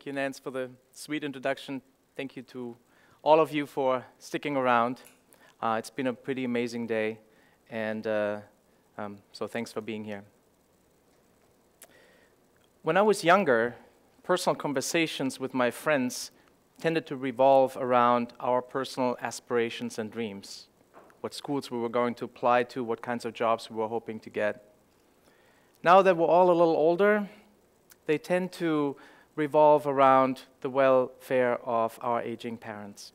Thank you, Nance, for the sweet introduction. Thank you to all of you for sticking around. Uh, it's been a pretty amazing day, and uh, um, so thanks for being here. When I was younger, personal conversations with my friends tended to revolve around our personal aspirations and dreams what schools we were going to apply to, what kinds of jobs we were hoping to get. Now that we're all a little older, they tend to revolve around the welfare of our aging parents.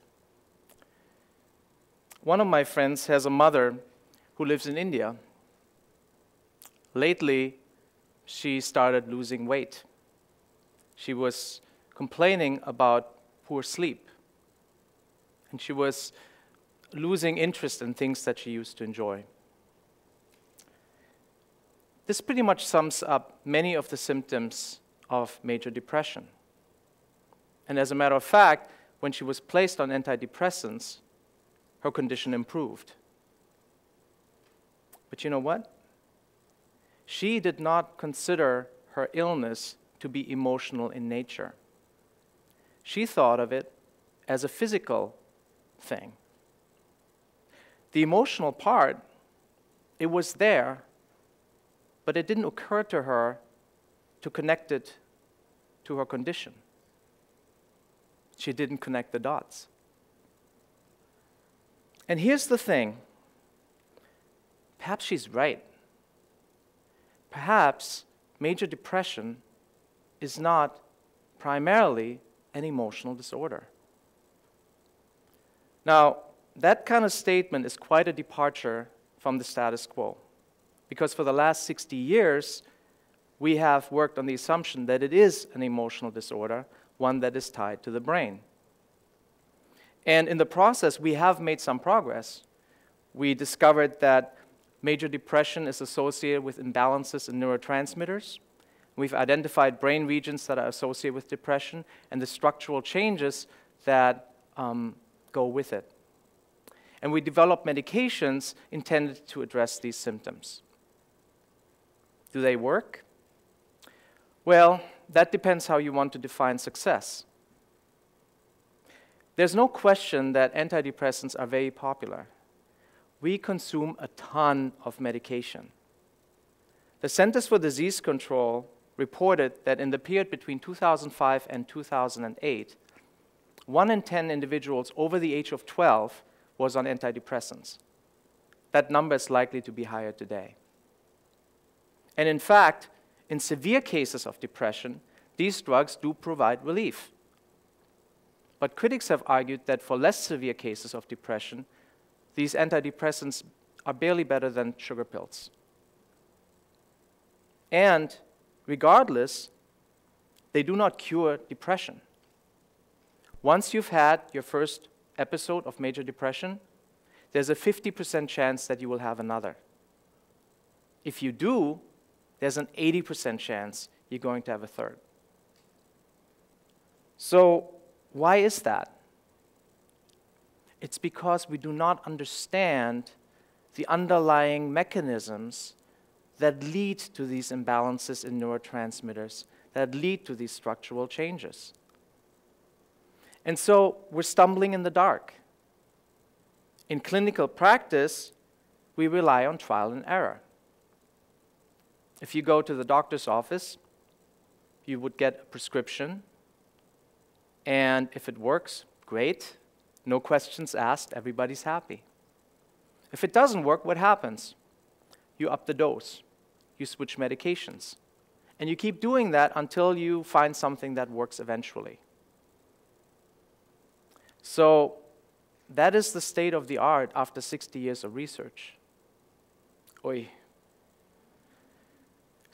One of my friends has a mother who lives in India. Lately, she started losing weight. She was complaining about poor sleep. And she was losing interest in things that she used to enjoy. This pretty much sums up many of the symptoms of major depression. And as a matter of fact, when she was placed on antidepressants, her condition improved. But you know what? She did not consider her illness to be emotional in nature. She thought of it as a physical thing. The emotional part, it was there, but it didn't occur to her to connect it to her condition. She didn't connect the dots. And here's the thing perhaps she's right. Perhaps major depression is not primarily an emotional disorder. Now, that kind of statement is quite a departure from the status quo. Because for the last 60 years, we have worked on the assumption that it is an emotional disorder, one that is tied to the brain. And in the process, we have made some progress. We discovered that major depression is associated with imbalances in neurotransmitters. We've identified brain regions that are associated with depression and the structural changes that um, go with it and we develop medications intended to address these symptoms. Do they work? Well, that depends how you want to define success. There's no question that antidepressants are very popular. We consume a ton of medication. The Centers for Disease Control reported that in the period between 2005 and 2008, one in 10 individuals over the age of 12 was on antidepressants. That number is likely to be higher today. And in fact, in severe cases of depression, these drugs do provide relief. But critics have argued that for less severe cases of depression, these antidepressants are barely better than sugar pills. And regardless, they do not cure depression. Once you've had your first episode of major depression, there's a 50% chance that you will have another. If you do, there's an 80% chance you're going to have a third. So, why is that? It's because we do not understand the underlying mechanisms that lead to these imbalances in neurotransmitters, that lead to these structural changes. And so we're stumbling in the dark. In clinical practice, we rely on trial and error. If you go to the doctor's office, you would get a prescription, and if it works, great. No questions asked, everybody's happy. If it doesn't work, what happens? You up the dose, you switch medications, and you keep doing that until you find something that works eventually. So that is the state of the art after 60 years of research. Oi.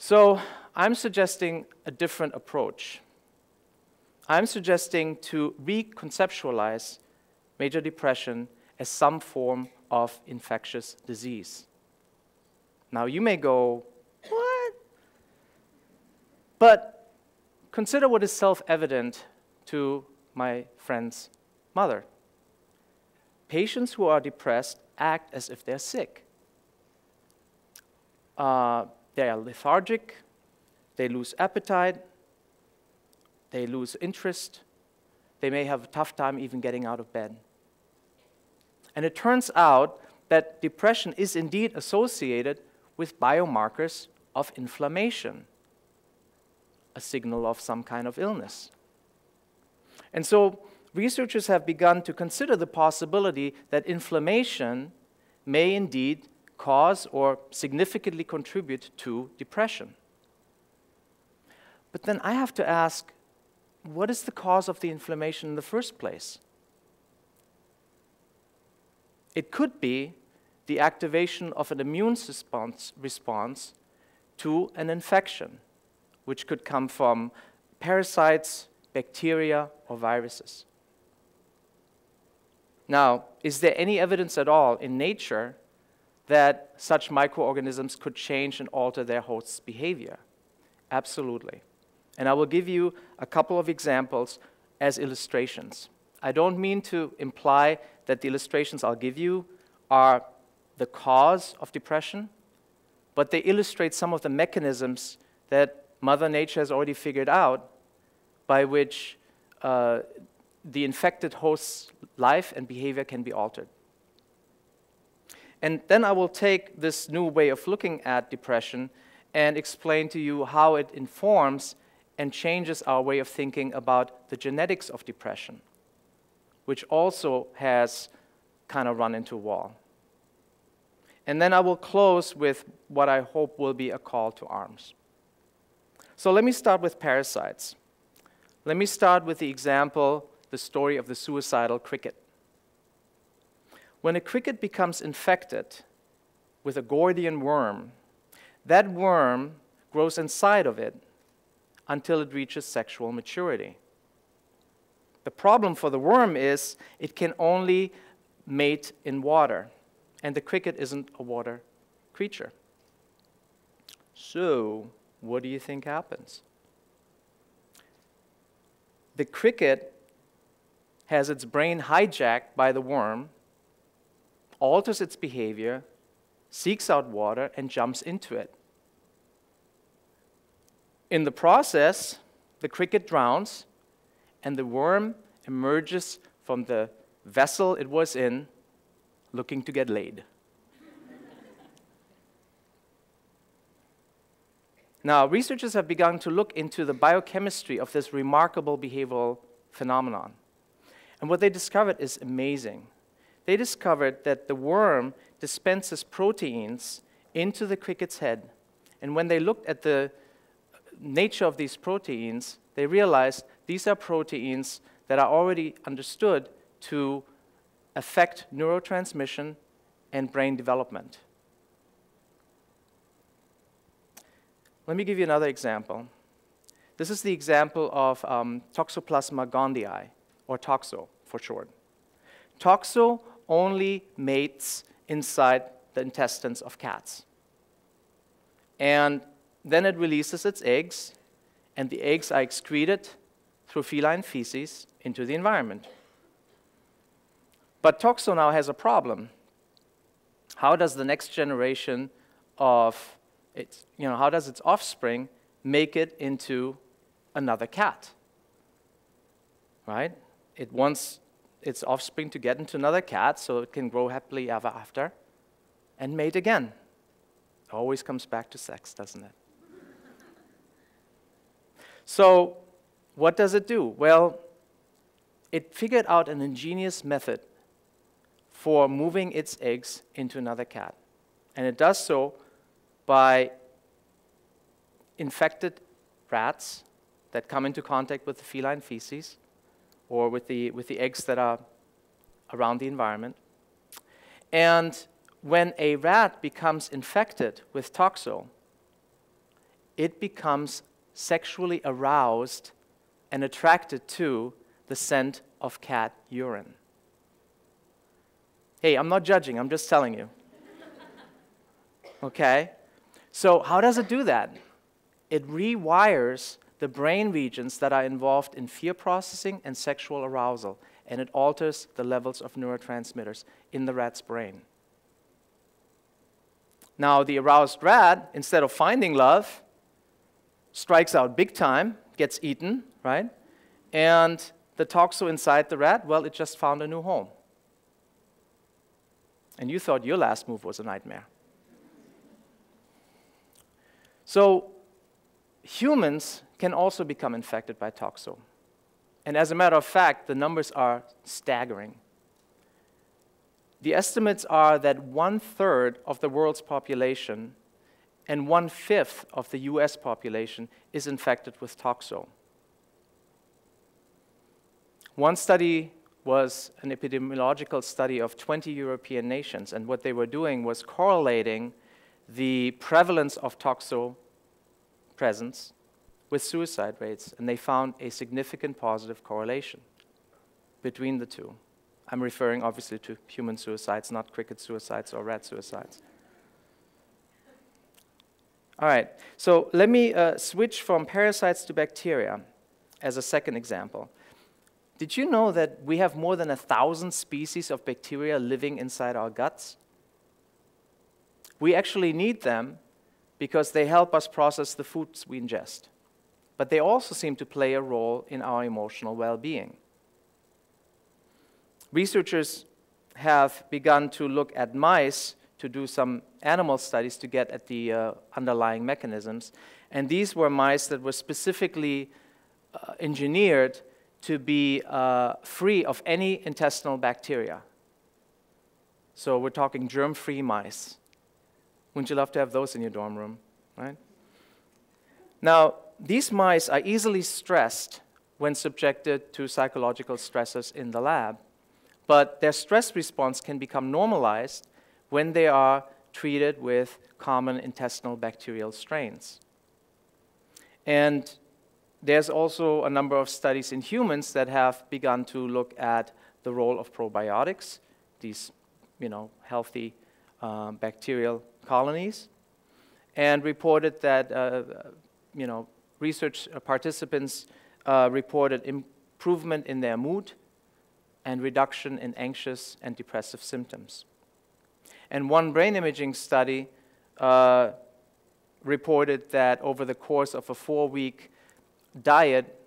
So I'm suggesting a different approach. I'm suggesting to reconceptualize major depression as some form of infectious disease. Now you may go, what? But consider what is self-evident to my friends mother. Patients who are depressed act as if they're sick. Uh, they are lethargic, they lose appetite, they lose interest, they may have a tough time even getting out of bed. And it turns out that depression is indeed associated with biomarkers of inflammation, a signal of some kind of illness. And so researchers have begun to consider the possibility that inflammation may indeed cause or significantly contribute to depression. But then I have to ask what is the cause of the inflammation in the first place? It could be the activation of an immune response, response to an infection, which could come from parasites, bacteria, or viruses. Now, is there any evidence at all in nature that such microorganisms could change and alter their host's behavior? Absolutely. And I will give you a couple of examples as illustrations. I don't mean to imply that the illustrations I'll give you are the cause of depression, but they illustrate some of the mechanisms that Mother Nature has already figured out by which uh, the infected host's life and behavior can be altered. And then I will take this new way of looking at depression and explain to you how it informs and changes our way of thinking about the genetics of depression, which also has kind of run into a wall. And then I will close with what I hope will be a call to arms. So let me start with parasites. Let me start with the example, the story of the suicidal cricket. When a cricket becomes infected with a Gordian worm, that worm grows inside of it until it reaches sexual maturity. The problem for the worm is it can only mate in water, and the cricket isn't a water creature. So, what do you think happens? The cricket has its brain hijacked by the worm, alters its behavior, seeks out water, and jumps into it. In the process, the cricket drowns, and the worm emerges from the vessel it was in looking to get laid. now, researchers have begun to look into the biochemistry of this remarkable behavioral phenomenon. And what they discovered is amazing. They discovered that the worm dispenses proteins into the cricket's head. And when they looked at the nature of these proteins, they realized these are proteins that are already understood to affect neurotransmission and brain development. Let me give you another example. This is the example of um, Toxoplasma gondii, or toxo for short. Toxo only mates inside the intestines of cats. And then it releases its eggs, and the eggs are excreted through feline feces into the environment. But Toxo now has a problem. How does the next generation of its, you know, how does its offspring make it into another cat? Right? It wants its offspring to get into another cat so it can grow happily ever after and mate again. Always comes back to sex, doesn't it? So, what does it do? Well, it figured out an ingenious method for moving its eggs into another cat. And it does so by infected rats that come into contact with the feline feces or with the, with the eggs that are around the environment. And when a rat becomes infected with toxo, it becomes sexually aroused and attracted to the scent of cat urine. Hey, I'm not judging, I'm just telling you. Okay? So, how does it do that? It rewires the brain regions that are involved in fear processing and sexual arousal, and it alters the levels of neurotransmitters in the rat's brain. Now, the aroused rat, instead of finding love, strikes out big time, gets eaten, right? And the toxo inside the rat, well, it just found a new home. And you thought your last move was a nightmare. So humans can also become infected by toxo. And as a matter of fact, the numbers are staggering. The estimates are that one third of the world's population and one fifth of the US population is infected with toxo. One study was an epidemiological study of 20 European nations, and what they were doing was correlating the prevalence of toxo presence with suicide rates, and they found a significant positive correlation between the two. I'm referring obviously to human suicides, not cricket suicides or rat suicides. All right, so let me uh, switch from parasites to bacteria as a second example. Did you know that we have more than a thousand species of bacteria living inside our guts? We actually need them because they help us process the foods we ingest. But they also seem to play a role in our emotional well being. Researchers have begun to look at mice to do some animal studies to get at the uh, underlying mechanisms. And these were mice that were specifically uh, engineered to be uh, free of any intestinal bacteria. So we're talking germ-free mice. Wouldn't you love to have those in your dorm room, right? Now, these mice are easily stressed when subjected to psychological stresses in the lab, but their stress response can become normalized when they are treated with common intestinal bacterial strains. And there's also a number of studies in humans that have begun to look at the role of probiotics, these you know, healthy uh, bacterial colonies, and reported that uh, you know, research participants uh, reported improvement in their mood and reduction in anxious and depressive symptoms. And one brain imaging study uh, reported that over the course of a four week diet,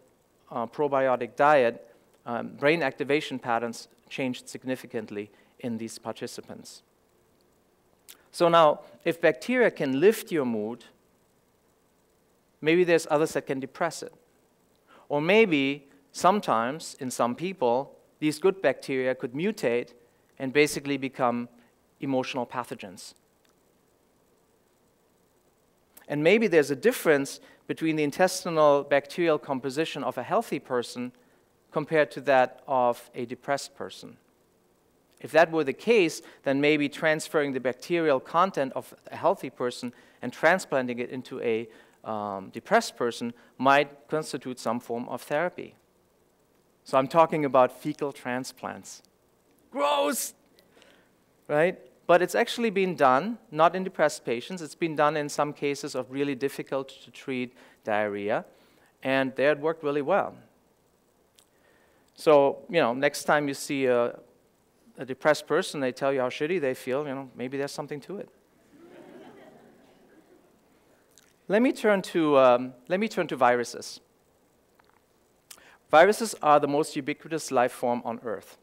uh, probiotic diet, um, brain activation patterns changed significantly in these participants. So now, if bacteria can lift your mood, maybe there's others that can depress it. Or maybe sometimes, in some people, these good bacteria could mutate and basically become emotional pathogens. And maybe there's a difference between the intestinal bacterial composition of a healthy person compared to that of a depressed person. If that were the case, then maybe transferring the bacterial content of a healthy person and transplanting it into a um, depressed person might constitute some form of therapy. So I'm talking about fecal transplants. Gross! Right? But it's actually been done, not in depressed patients, it's been done in some cases of really difficult to treat diarrhea, and there it worked really well. So, you know, next time you see a, a depressed person, they tell you how shitty they feel, you know, maybe there's something to it. Let, me turn to, um, let me turn to viruses. Viruses are the most ubiquitous life form on Earth.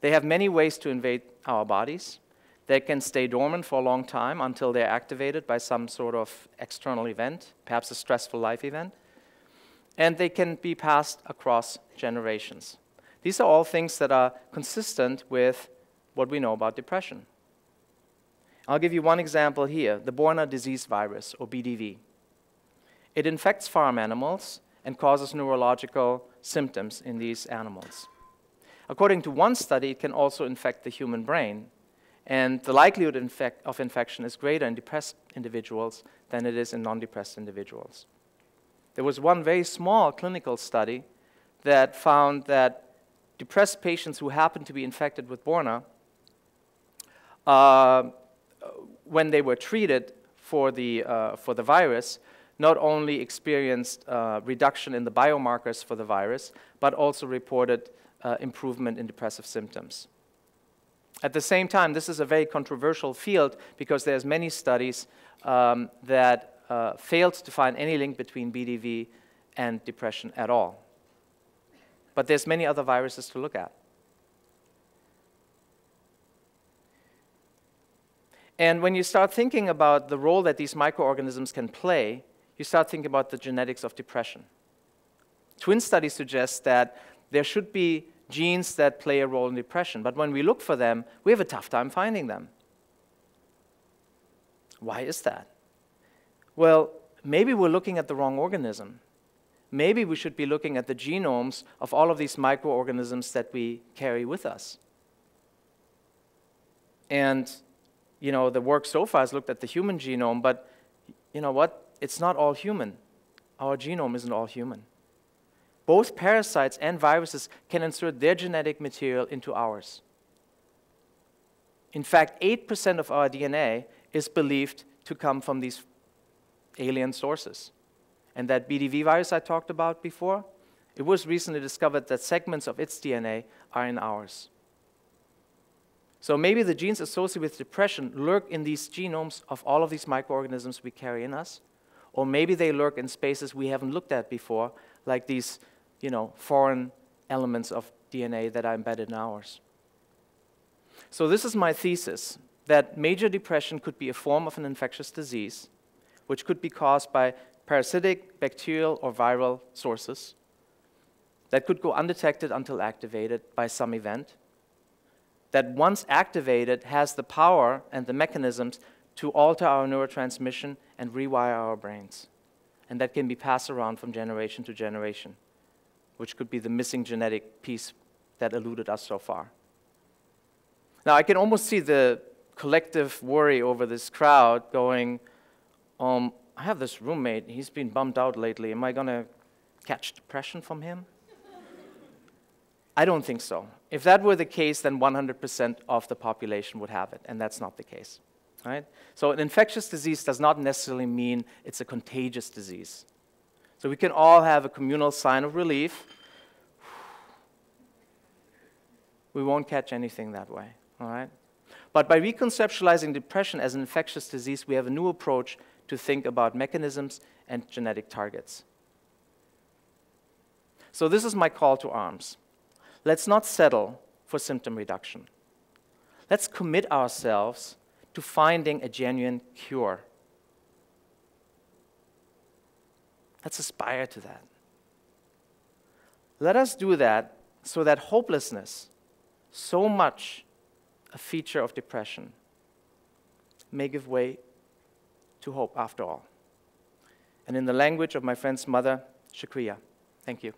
They have many ways to invade our bodies. They can stay dormant for a long time until they're activated by some sort of external event, perhaps a stressful life event. And they can be passed across generations. These are all things that are consistent with what we know about depression. I'll give you one example here the Borna disease virus, or BDV. It infects farm animals and causes neurological symptoms in these animals. According to one study, it can also infect the human brain, and the likelihood of infection is greater in depressed individuals than it is in non depressed individuals. There was one very small clinical study that found that depressed patients who happened to be infected with Borna, uh, when they were treated for the, uh, for the virus, not only experienced uh, reduction in the biomarkers for the virus, but also reported uh, improvement in depressive symptoms. At the same time, this is a very controversial field because there's many studies um, that uh, failed to find any link between BDV and depression at all. but there's many other viruses to look at. And when you start thinking about the role that these microorganisms can play, you start thinking about the genetics of depression. Twin studies suggest that there should be genes that play a role in depression, but when we look for them, we have a tough time finding them. Why is that? Well, maybe we're looking at the wrong organism. Maybe we should be looking at the genomes of all of these microorganisms that we carry with us. And you know, the work so far has looked at the human genome, but you know what? It's not all human. Our genome isn't all human. Both parasites and viruses can insert their genetic material into ours. In fact, 8% of our DNA is believed to come from these alien sources. And that BDV virus I talked about before, it was recently discovered that segments of its DNA are in ours. So maybe the genes associated with depression lurk in these genomes of all of these microorganisms we carry in us, or maybe they lurk in spaces we haven't looked at before, like these, you know, foreign elements of DNA that are embedded in ours. So this is my thesis, that major depression could be a form of an infectious disease, which could be caused by parasitic, bacterial, or viral sources that could go undetected until activated by some event that once activated has the power and the mechanisms to alter our neurotransmission and rewire our brains. And that can be passed around from generation to generation, which could be the missing genetic piece that eluded us so far. Now, I can almost see the collective worry over this crowd going, um, I have this roommate, he's been bummed out lately. Am I going to catch depression from him? I don't think so. If that were the case, then 100% of the population would have it, and that's not the case. Right? So an infectious disease does not necessarily mean it's a contagious disease. So we can all have a communal sign of relief. We won't catch anything that way. All right? But by reconceptualizing depression as an infectious disease, we have a new approach to think about mechanisms and genetic targets. So this is my call to arms let's not settle for symptom reduction. Let's commit ourselves to finding a genuine cure. Let's aspire to that. Let us do that so that hopelessness, so much a feature of depression, may give way to hope after all. And in the language of my friend's mother, Shukriya. Thank you.